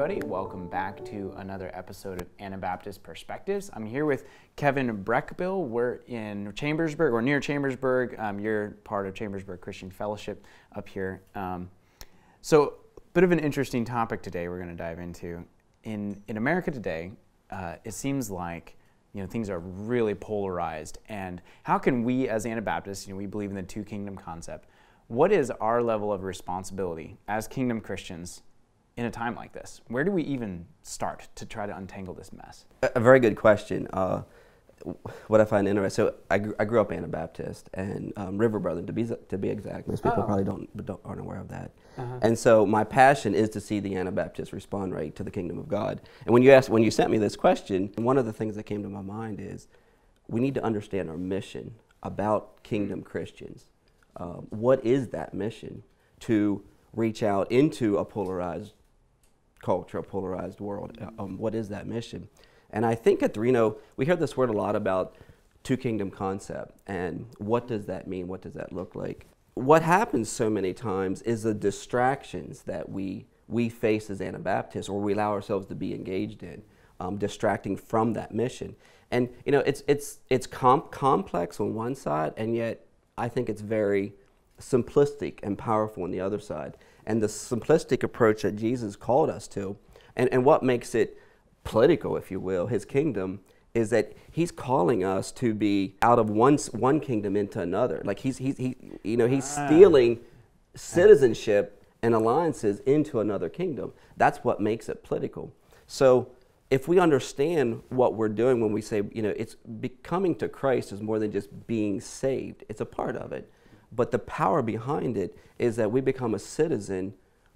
everybody. Welcome back to another episode of Anabaptist Perspectives. I'm here with Kevin Brechbill. We're in Chambersburg, or near Chambersburg. Um, you're part of Chambersburg Christian Fellowship up here. Um, so, bit of an interesting topic today we're going to dive into. In, in America today, uh, it seems like you know things are really polarized. And how can we, as Anabaptists, you know, we believe in the two kingdom concept. What is our level of responsibility as kingdom Christians in a time like this? Where do we even start to try to untangle this mess? A, very good question. Uh, what I find interesting. So I, I grew up Anabaptist and um, River Brethren, to be to be exact. Most people oh. probably don't, don't aren't aware of that. Uh-huh. And so my passion is to see the Anabaptists respond right to the kingdom of God. And when you asked when you sent me this question, one of the things that came to my mind is we need to understand our mission about kingdom Christians. Um, what is that mission to reach out into a polarized culture, a polarized world. Um, what is that mission? And I think at Reno, we hear this word a lot about two kingdom concept and what does that mean? What does that look like? What happens so many times is the distractions that we, we face as Anabaptists or we allow ourselves to be engaged in, um, distracting from that mission. And you know, it's, it's, it's comp- complex on one side, and yet I think it's very simplistic and powerful on the other side and the simplistic approach that Jesus called us to, and, and what makes it political, if you will, his kingdom, is that he's calling us to be out of one, one kingdom into another. Like he's, he's he, you know, he's ah. stealing citizenship and alliances into another kingdom. That's what makes it political. So if we understand what we're doing when we say, you know, it's becoming to Christ is more than just being saved, it's a part of it. But the power behind it is that we become a citizen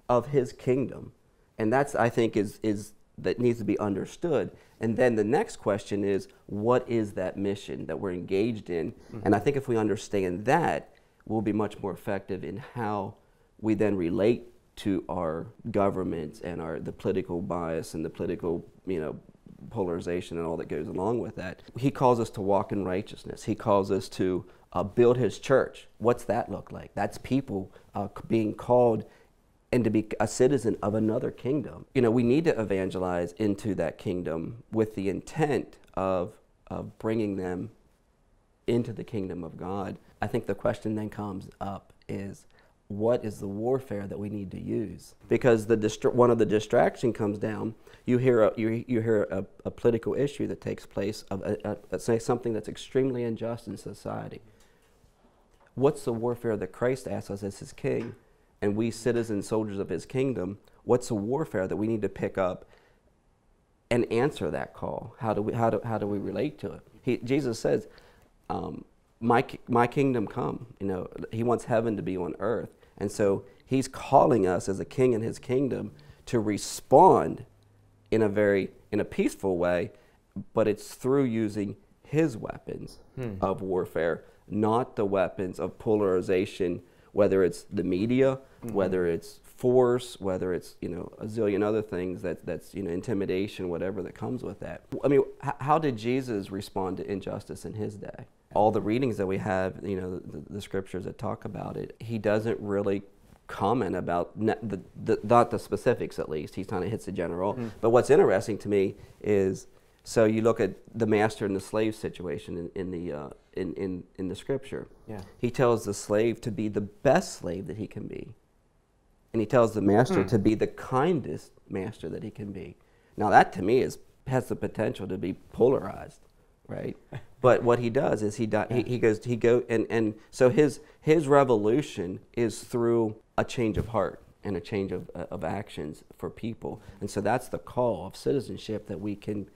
of his kingdom. And that's, I think, is, is that needs to be understood. And then the next question is, what is that mission that we're engaged in? Mm-hmm. And I think if we understand that, we'll be much more effective in how we then relate to our governments and our the political bias and the political, you know, polarization and all that goes along with that. He calls us to walk in righteousness. He calls us to uh, build his church. What's that look like? That's people uh, being called and to be a citizen of another kingdom. You know, we need to evangelize into that kingdom with the intent of, of bringing them into the kingdom of God. I think the question then comes up is what is the warfare that we need to use? Because the distra- one of the distraction comes down. You hear a, you, you hear a, a political issue that takes place of a, a, say something that's extremely unjust in society what's the warfare that Christ asks us as his king, and we citizens, soldiers of his kingdom, what's the warfare that we need to pick up and answer that call? How do we, how do, how do we relate to it? He, Jesus says, um, my, my kingdom come. You know, he wants heaven to be on earth. And so he's calling us as a king in his kingdom to respond in a very, in a peaceful way, but it's through using his weapons hmm. of warfare not the weapons of polarization, whether it's the media, mm-hmm. whether it's force, whether it's you know a zillion other things that that's you know intimidation, whatever that comes with that. I mean, h- how did Jesus respond to injustice in his day? All the readings that we have, you know, the, the scriptures that talk about it, he doesn't really comment about the, the, not the specifics at least. He kind of hits the general. Mm-hmm. But what's interesting to me is so you look at the master and the slave situation in, in the uh, in, in, in the scripture. Yeah. He tells the slave to be the best slave that he can be. And he tells the master hmm. to be the kindest master that he can be. Now that to me is has the potential to be polarized, right? but what he does is he, he, he goes he go and, and so his his revolution is through a change of heart and a change of, of actions for people. And so that's the call of citizenship that we can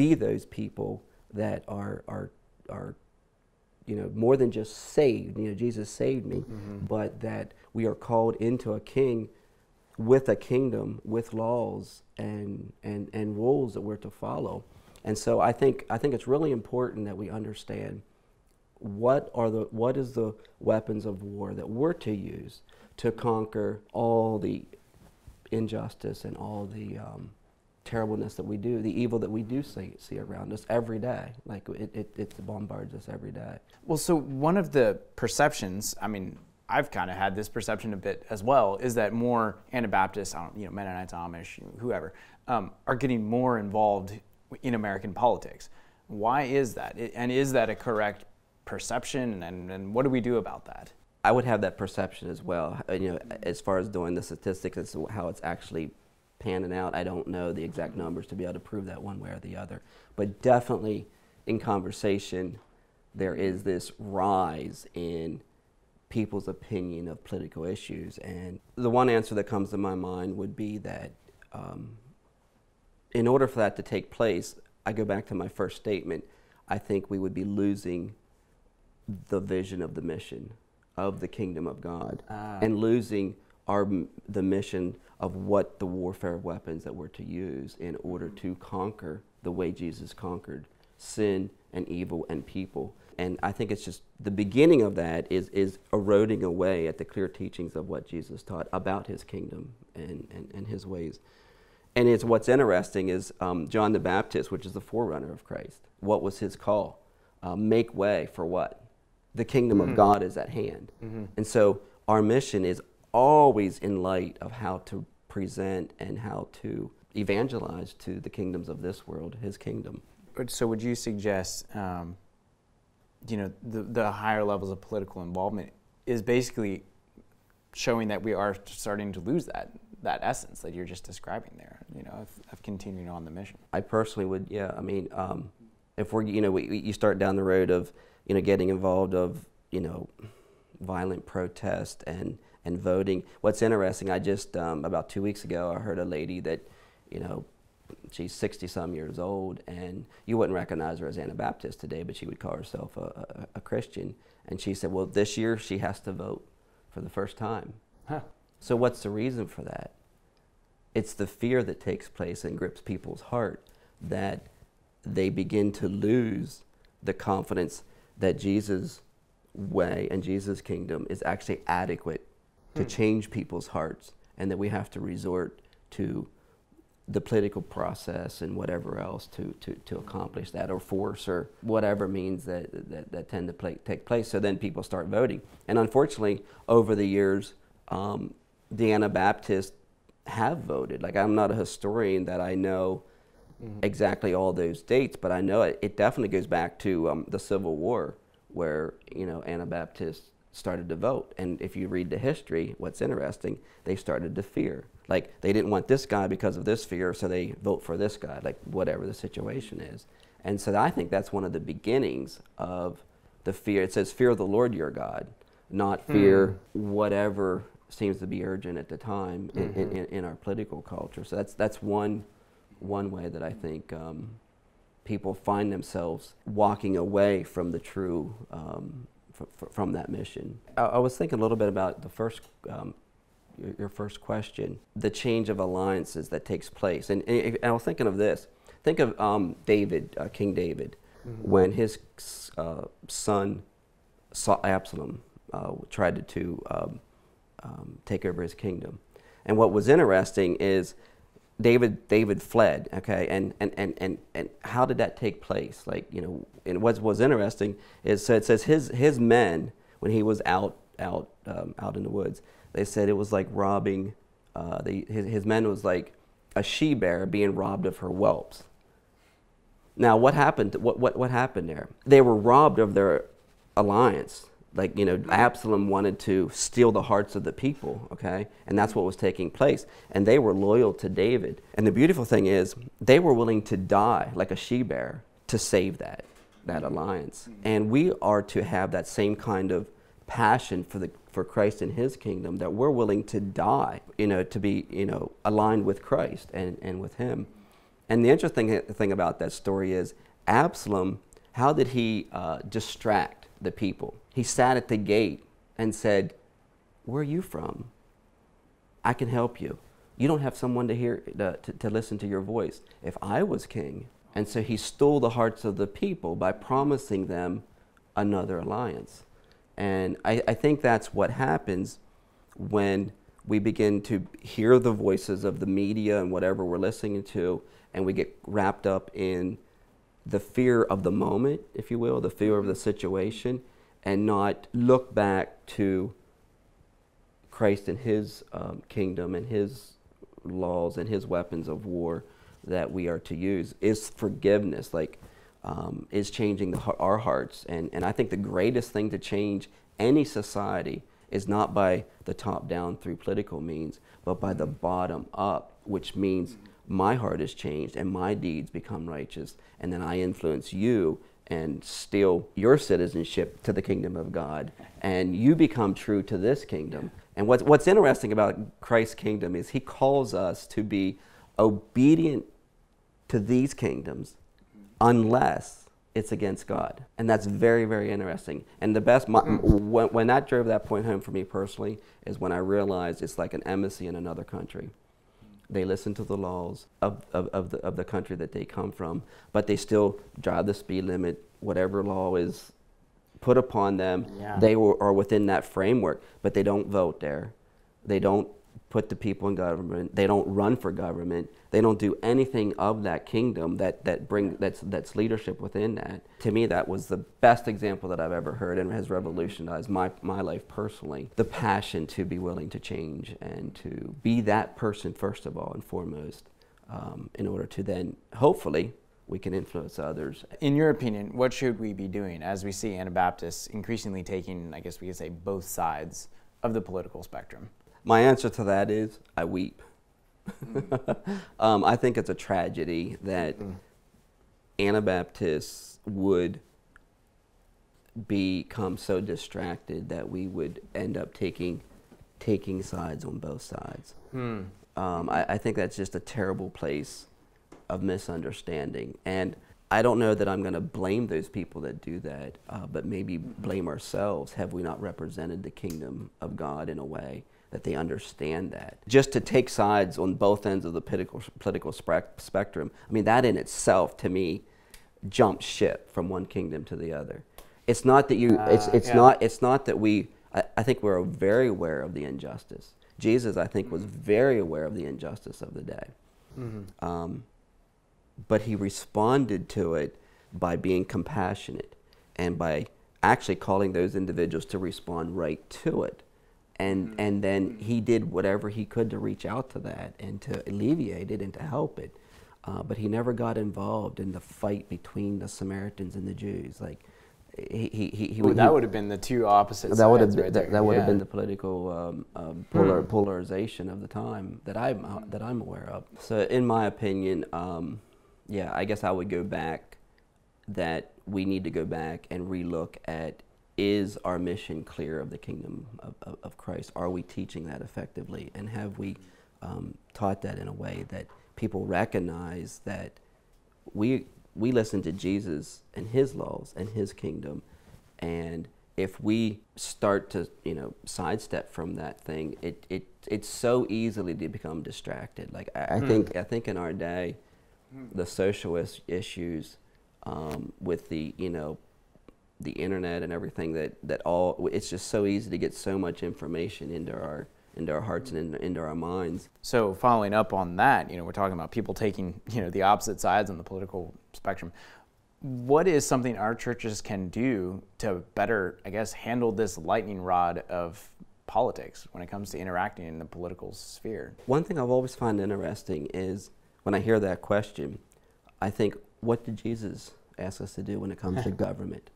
be those people that are, are, are you know, more than just saved, you know, Jesus saved me, mm-hmm. but that we are called into a king with a kingdom, with laws and, and, and rules that we're to follow. And so I think, I think it's really important that we understand what are the, what is the weapons of war that we're to use to conquer all the injustice and all the, um, terribleness that we do, the evil that we do see, see around us every day. Like it, it, it bombards us every day. Well, so one of the perceptions, I mean, I've kind of had this perception a bit as well, is that more Anabaptists, you know, Mennonites, Amish, whoever, um, are getting more involved in American politics. Why is that? And is that a correct perception? And, and what do we do about that? I would have that perception as well. You know, as far as doing the statistics, as how it's actually panning out. I don't know the exact numbers to be able to prove that one way or the other. But definitely, in conversation, there is this rise in people's opinion of political issues. And the one answer that comes to my mind would be that um, in order for that to take place, I go back to my first statement. I think we would be losing the vision of the mission of the kingdom of God uh. and losing our the mission of what the warfare weapons that we're to use in order to conquer the way Jesus conquered sin and evil and people. And I think it's just the beginning of that is, is eroding away at the clear teachings of what Jesus taught about his kingdom and, and, and his ways. And it's what's interesting is um, John the Baptist, which is the forerunner of Christ. What was his call? Uh, make way for what? The kingdom mm-hmm. of God is at hand. Mm-hmm. And so our mission is always in light of how to present and how to evangelize to the kingdoms of this world, his kingdom. So, would you suggest, um, you know, the, the higher levels of political involvement is basically showing that we are starting to lose that that essence that you're just describing there, you know, of, of continuing on the mission. I personally would, yeah. I mean, um, if we're, you know, we, you start down the road of, you know, getting involved of, you know, violent protest and and voting. What's interesting, I just um, about two weeks ago, I heard a lady that, you know, she's 60 some years old, and you wouldn't recognize her as Anabaptist today, but she would call herself a, a, a Christian. And she said, well, this year she has to vote for the first time. Huh. So, what's the reason for that? It's the fear that takes place and grips people's heart that they begin to lose the confidence that Jesus' way and Jesus' kingdom is actually adequate to hmm. change people's hearts, and that we have to resort to the political process and whatever else to, to, to accomplish that, or force, or whatever means that, that, that tend to play, take place. So then people start voting. And unfortunately, over the years, um, the Anabaptists have voted. Like I'm not a historian that I know mm-hmm. exactly all those dates, but I know it, it definitely goes back to um, the Civil War, where you know Anabaptists started to vote. And if you read the history, what's interesting, they started to fear. Like they didn't want this guy because of this fear, so they vote for this guy, like whatever the situation is. And so I think that's one of the beginnings of the fear. It says, Fear of the Lord your God, not fear hmm. whatever seems to be urgent at the time mm-hmm. in, in, in, our political culture. So that's that's one one way that I think um, people find themselves walking away from the true um, from that mission. I, I, was thinking a little bit about the first. Um, your, your, first question, the change of alliances that takes place, and, and I was thinking of this. Think of um, David, uh, King David, mm-hmm. when his uh, son Absalom uh, tried to, to um, um, take over his kingdom. And what was interesting is David David fled, okay, and and, and, and, and how did that take place? Like, you know, and what was interesting is so it says his his men, when he was out out um, out in the woods, they said it was like robbing uh, the, his, his men was like a she bear being robbed of her whelps. Now what happened what, what what happened there? They were robbed of their alliance like you know absalom wanted to steal the hearts of the people okay? And that's what was taking place. And they were loyal to david. And the beautiful thing is they were willing to die like a she bear to save that that alliance. And we are to have that same kind of passion for the for christ and his kingdom that we're willing to die you know to be you know aligned with christ and and with him. And the interesting thing about that story is absalom how did he uh, distract the people he sat at the gate and said, Where are you from? I can help you. You don't have someone to hear to, to, to listen to your voice. If I was king, and so he stole the hearts of the people by promising them another alliance. And I, I, think that's what happens when we begin to hear the voices of the media and whatever we're listening to, and we get wrapped up in the fear of the moment, if you will, the fear of the situation, and not look back to Christ and His um, kingdom and His laws and His weapons of war that we are to use is forgiveness. Like, um, is changing the, our hearts. And, and I think the greatest thing to change any society is not by the top down through political means, but by the bottom up, which means my heart is changed and my deeds become righteous. And then I influence you and steal your citizenship to the kingdom of God. And you become true to this kingdom. And what's, what's interesting about Christ's kingdom is he calls us to be obedient to these kingdoms unless it's against God. And that's very, very interesting. And the best, my, when, when that drove that point home for me personally, is when I realized it's like an embassy in another country. They listen to the laws of, of, of, the, of the country that they come from, but they still drive the speed limit, whatever law is put upon them. Yeah. They are within that framework, but they don't vote there. They don't put the people in government. They don't run for government. They don't do anything of that kingdom that, that bring that's that's leadership within that. To me, that was the best example that I've ever heard and has revolutionized my, my life personally. The passion to be willing to change and to be that person first of all and foremost, um, in order to then hopefully we can influence others. In your opinion, what should we be doing as we see Anabaptists increasingly taking, I guess we could say, both sides of the political spectrum? My answer to that is I weep. um, I think it's a tragedy that mm. Anabaptists would become so distracted that we would end up taking taking sides on both sides. Hmm. Um, I, I, think that's just a terrible place of misunderstanding. And I don't know that I'm going to blame those people that do that, uh, but maybe blame ourselves. Have we not represented the kingdom of God in a way that they understand that. Just to take sides on both ends of the political, political spectrum, I mean, that in itself, to me, jumps ship from one kingdom to the other. It's not that you, uh, it's, it's, yeah. not, it's not that we, I, I, think we're very aware of the injustice. Jesus, I think, was very aware of the injustice of the day. Mm-hmm. Um, but he responded to it by being compassionate and by actually calling those individuals to respond right to it and mm-hmm. and then he did whatever he could to reach out to that and to alleviate it and to help it uh, but he never got involved in the fight between the Samaritans and the Jews like he, he, he, he Ooh, that would have been the two opposite that would have been, right that, that would yeah. have been the political um, um, polar, mm. polarization of the time that I'm uh, that I'm aware of so in my opinion um, yeah I guess I would go back that we need to go back and relook at is our mission clear of the kingdom of, of, of Christ? Are we teaching that effectively? And have we um, taught that in a way that people recognize that we, we listen to Jesus and his laws and his kingdom? And if we start to, you know, sidestep from that thing, it, it, it's so easily to become distracted. Like, I, I hmm. think, I think in our day, the socialist issues um, with the, you know, the internet and everything that, that all it's just so easy to get so much information into our into our hearts and into, into our minds. So following up on that, you know, we're talking about people taking you know the opposite sides on the political spectrum. What is something our churches can do to better, I guess, handle this lightning rod of politics when it comes to interacting in the political sphere? One thing I've always found interesting is when I hear that question, I think, what did Jesus ask us to do when it comes to government?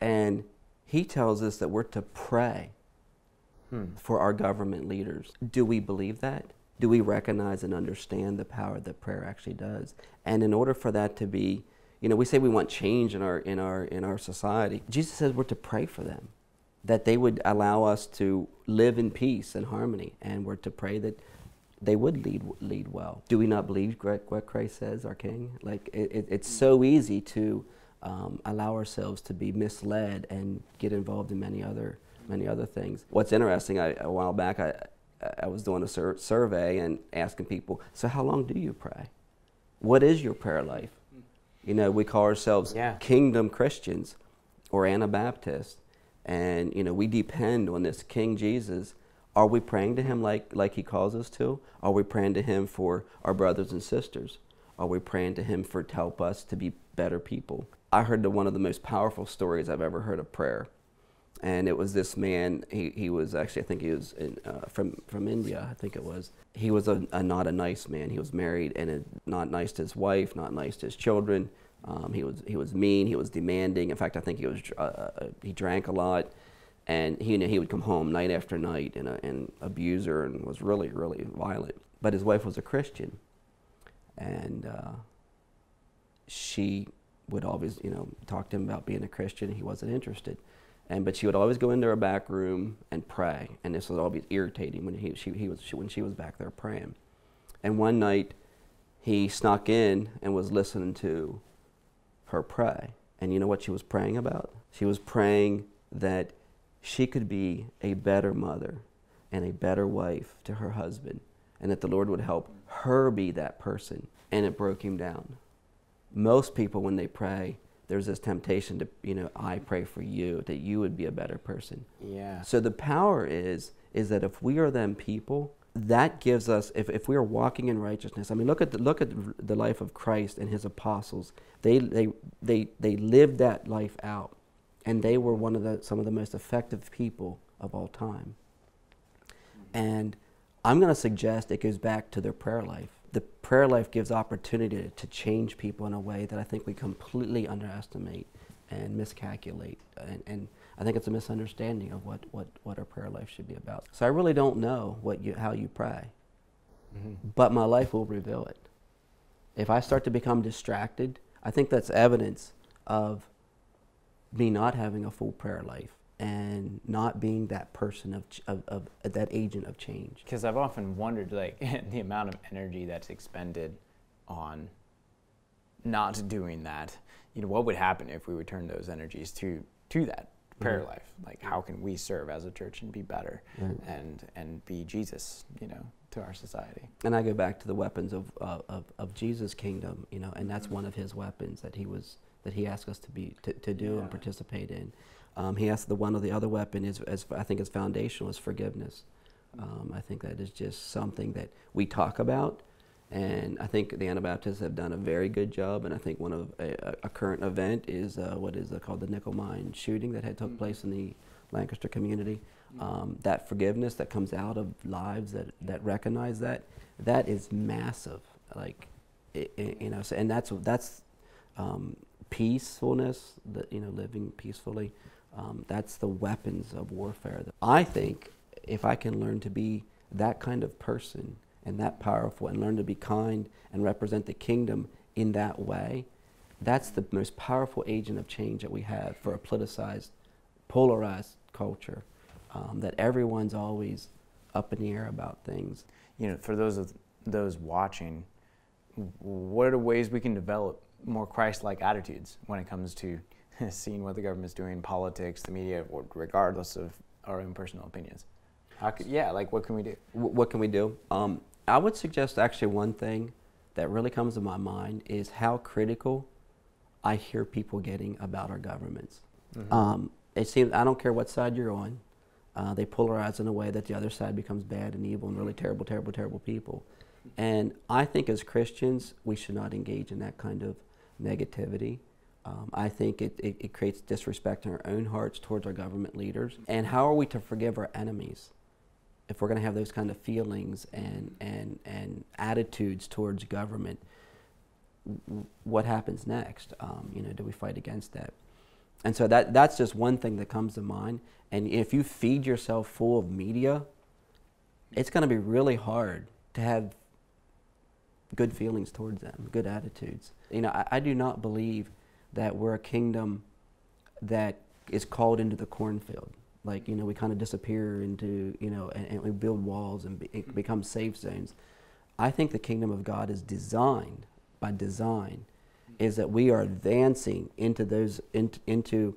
And he tells us that we're to pray hmm. for our government leaders. Do we believe that? Do we recognize and understand the power that prayer actually does? And in order for that to be, you know, we say we want change in our in our in our society. Jesus says we're to pray for them, that they would allow us to live in peace and harmony, and we're to pray that they would lead lead well. Do we not believe what Christ says, our King? Like it, it, it's so easy to um, allow ourselves to be misled and get involved in many other many other things. What's interesting, I, a while back, I, I was doing a sur survey and asking people, so how long do you pray? What is your prayer life? You know, we call ourselves yeah. kingdom Christians or Anabaptists, and you know, we depend on this King Jesus. Are we praying to him like, like he calls us to? Are we praying to him for our brothers and sisters? Are we praying to him for to help us to be better people? I heard the, one of the most powerful stories I've ever heard of prayer. and it was this man. He, he was actually, I think he was in, uh, from from India. I think it was. He was a, a, not a nice man. He was married and a, not nice to his wife, not nice to his children. Um, he was he was mean. He was demanding. In fact, I think he was uh, uh he drank a lot, and he you know, he would come home night after night and, uh, and abuse her and was really really violent. But his wife was a Christian, and uh, she would always you know talk to him about being a Christian. He wasn't interested. And but she would always go into her back room and pray, and this was always irritating when he she, he was she, when she was back there praying. And one night, he snuck in and was listening to her pray. And you know what she was praying about? She was praying that she could be a better mother and a better wife to her husband, and that the Lord would help her be that person. And it broke him down. Most people, when they pray, there's this temptation to, you know, I pray for you, that you would be a better person. Yeah. So the power is, is that if we are them people, that gives us, if, if we are walking in righteousness, I mean, look at the, look at the life of Christ and his apostles. They, they, they, they lived that life out, and they were one of the, some of the most effective people of all time. And I'm going to suggest it goes back to their prayer life the prayer life gives opportunity to change people in a way that I think we completely underestimate and miscalculate. And, and I think it's a misunderstanding of what, what, what our prayer life should be about. So I really don't know what you, how you pray, mm-hmm. but my life will reveal it. If I start to become distracted, I think that's evidence of me not having a full prayer life and not being that person of, of, of that agent of change. Because I've often wondered, like, the amount of energy that's expended on not doing that. You know, what would happen if we would turn those energies to to that prayer mm-hmm. life? Like, how can we serve as a church and be better and and be Jesus? You know, to our society. And I go back to the weapons of uh, of, of Jesus' kingdom. You know, and that's mm-hmm. one of his weapons that he was that he asked us to be to, to do yeah. and participate in. Um, he asked the one or the other weapon is, as I think is foundational is forgiveness. Um, I think that is just something that we talk about, and I think the Anabaptists have done a very good job. And I think one of a, a current event is uh, what is called the nickel mine shooting that had took mm-hmm. place in the Lancaster community. Mm-hmm. Um, that forgiveness that comes out of lives that, that recognize that that is massive. Like, it, it, you know, so, and that's that's um, peacefulness. That you know, living peacefully. Um, that's the weapons of warfare. I think if I can learn to be that kind of person and that powerful and learn to be kind and represent the kingdom in that way, that's the most powerful agent of change that we have for a politicized, polarized culture. Um, that everyone's always up in the air about things. You know, for those of those watching, what are the ways we can develop more Christ-like attitudes when it comes to seeing what the government's doing, politics, the media, regardless of our own personal opinions. Could, yeah, like what can we do? what can we do? Um, I would suggest actually one thing that really comes to my mind is how critical I hear people getting about our governments. Mm-hmm. Um, it seems I don't care what side you're on. Uh, they polarize in a way that the other side becomes bad and evil and really terrible, terrible, terrible people. And I think as Christians, we should not engage in that kind of negativity. Um, I think it, it, it, creates disrespect in our own hearts towards our government leaders. And how are we to forgive our enemies if we're going to have those kind of feelings and, and, and attitudes towards government? What happens next? Um, you know, do we fight against that? And so that, that's just one thing that comes to mind. And if you feed yourself full of media, it's going to be really hard to have good feelings towards them, good attitudes. You know, I, I do not believe that we're a kingdom that is called into the cornfield. Like, you know, we kind of disappear into, you know, and, and we build walls and be, mm-hmm. become safe zones. I think the kingdom of God is designed, by design, mm-hmm. is that we are advancing into those, in, into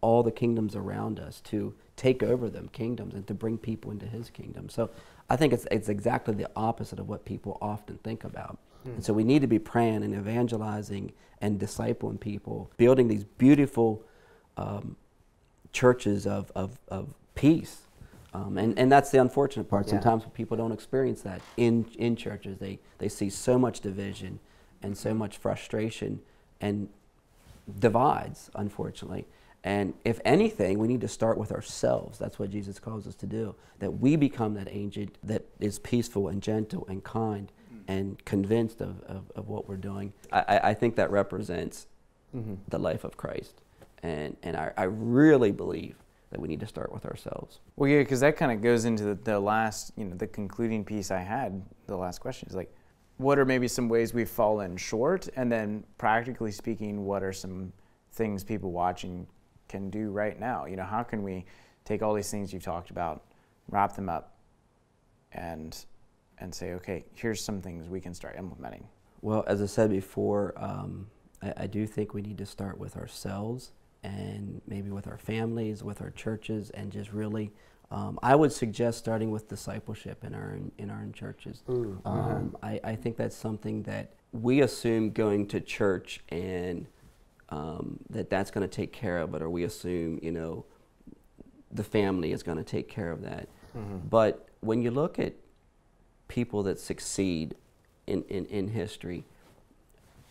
all the kingdoms around us to take over them kingdoms and to bring people into his kingdom. So I think it's, it's exactly the opposite of what people often think about. And so we need to be praying and evangelizing and discipling people, building these beautiful um, churches of, of, of peace. Um, and, and that's the unfortunate part. Yeah. Sometimes people don't experience that in, in churches. They, they see so much division and so much frustration and divides, unfortunately. And if anything, we need to start with ourselves. That's what Jesus calls us to do. That we become that agent that is peaceful and gentle and kind and convinced of, of, of what we're doing. I, I think that represents mm-hmm. the life of Christ. And, and I, I really believe that we need to start with ourselves. Well, yeah, because that kind of goes into the, the, last, you know, the concluding piece I had, the last question is like, what are maybe some ways we've fallen short? And then practically speaking, what are some things people watching can do right now? You know, how can we take all these things you've talked about, wrap them up, and and say, okay, here's some things we can start implementing? Well, as I said before, um, I, I, do think we need to start with ourselves and maybe with our families, with our churches, and just really. Um, I would suggest starting with discipleship in our in our own churches. Mm, um, I, I think that's something that we assume going to church and um, that that's going to take care of it, or we assume you know the family is going to take care of that. Mm-hmm. But when you look at people that succeed in, in, in history,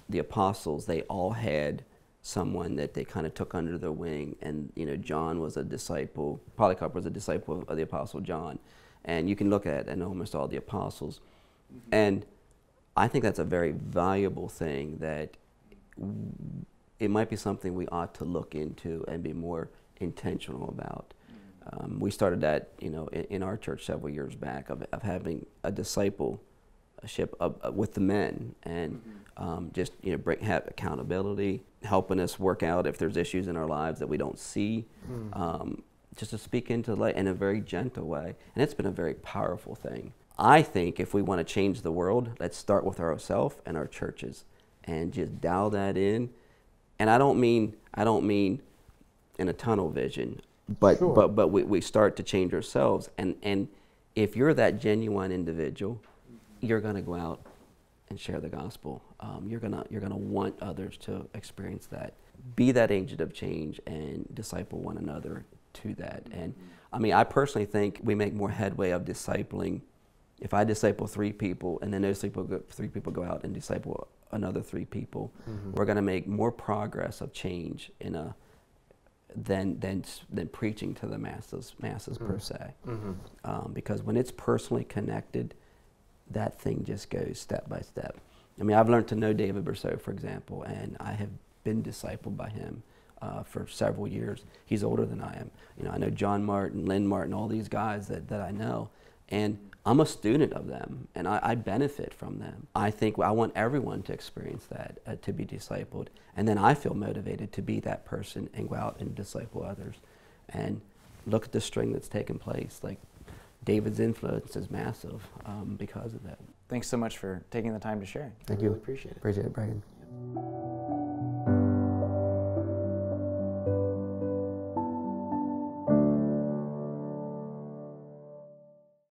the apostles, they all had someone that they kind of took under their wing. And, you know, John was a disciple, Polycarp was a disciple of the apostle John. And you can look at and almost all the apostles. Mm-hmm. And I think that's a very valuable thing that it might be something we ought to look into and be more intentional about. Um, we started that, you know, in, in, our church several years back of, of having a discipleship of, of, with the men and mm-hmm. um, just you know bring have accountability, helping us work out if there's issues in our lives that we don't see, mm. um, just to speak into the light in a very gentle way, and it's been a very powerful thing. I think if we want to change the world, let's start with ourselves and our churches, and just dial that in. And I don't mean I don't mean in a tunnel vision but sure. but but we, we start to change ourselves. And and if you're that genuine individual you're going to go out and share the gospel. Um, you're going to you're going to want others to experience that. Be that agent of change and disciple one another to that. And i mean i personally think we make more headway of discipling. If i disciple three people and then those three people go, three people go out and disciple another three people mm-hmm. we're going to make more progress of change in a than than than preaching to the masses masses mm-hmm. per se. Mm-hmm. Um, because when it's personally connected, that thing just goes step by step. I mean, I've learned to know David Bercot, for example, and I have been discipled by him uh, for several years. He's older than I am. You know, I know John Martin, Lynn Martin, all these guys that, that I know, and I'm a student of them and I, I, benefit from them. I think I want everyone to experience that, uh, to be discipled. And then I feel motivated to be that person and go out and disciple others. And look at the string that's taken place. Like David's influence is massive um, because of that. Thanks so much for taking the time to share. Thank I you. Really appreciate it. Appreciate it, Brian.